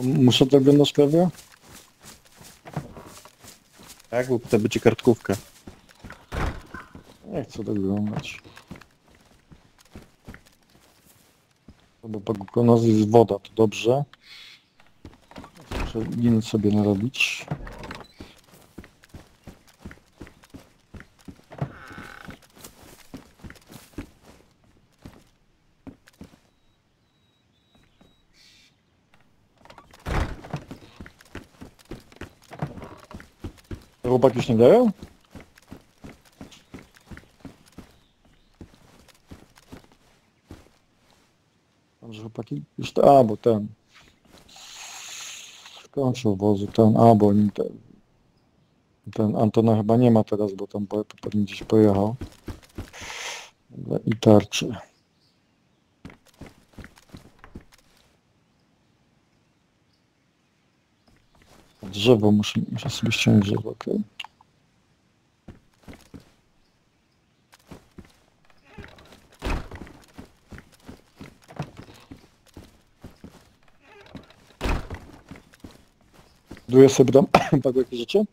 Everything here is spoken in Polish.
Muszę to oglądać prawie? Tak, bo potem będzie kartkówka. Nie chcę tego oglądać. Bo pagokonoz jest woda, to dobrze. Muszę sobie narobić. Chłopaki już nie dają? Dobrze, chłopaki już to, a, bo ten skończył wozu, ten, a, bo oni ten, ten Antona chyba nie ma teraz, bo tam pewnie gdzieś pojechał. I tarczy. Drzewo, muszę, muszę sobie ściągnąć drzewo, okej. Buduję sobie tam pago jakieś rzeczy.